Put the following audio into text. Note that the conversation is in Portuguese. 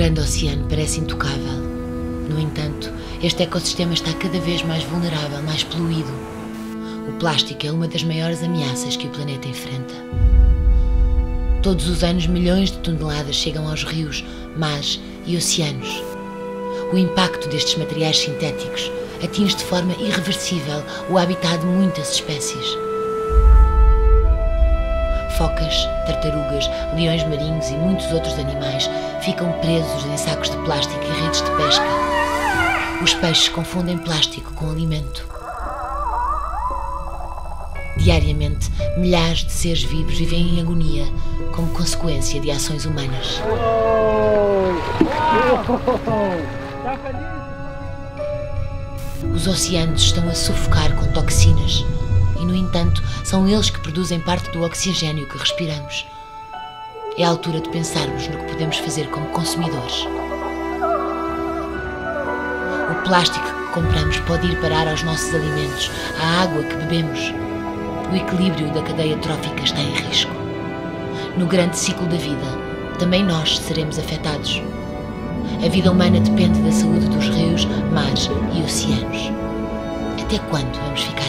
grande oceano parece intocável. No entanto, este ecossistema está cada vez mais vulnerável, mais poluído. O plástico é uma das maiores ameaças que o planeta enfrenta. Todos os anos, milhões de toneladas chegam aos rios, mares e oceanos. O impacto destes materiais sintéticos atinge de forma irreversível o habitat de muitas espécies. Focas, tartarugas, leões marinhos e muitos outros animais ficam presos em sacos de plástico e redes de pesca. Os peixes confundem plástico com alimento. Diariamente, milhares de seres vivos vivem em agonia como consequência de ações humanas. Os oceanos estão a sufocar com toxinas e, no entanto, são eles que produzem parte do oxigênio que respiramos. É a altura de pensarmos no que podemos fazer como consumidores. O plástico que compramos pode ir parar aos nossos alimentos, à água que bebemos. O equilíbrio da cadeia trófica está em risco. No grande ciclo da vida, também nós seremos afetados. A vida humana depende da saúde dos rios, mares e oceanos. Até quando vamos ficar